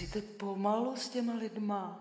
musíte pomalu s těma lidma.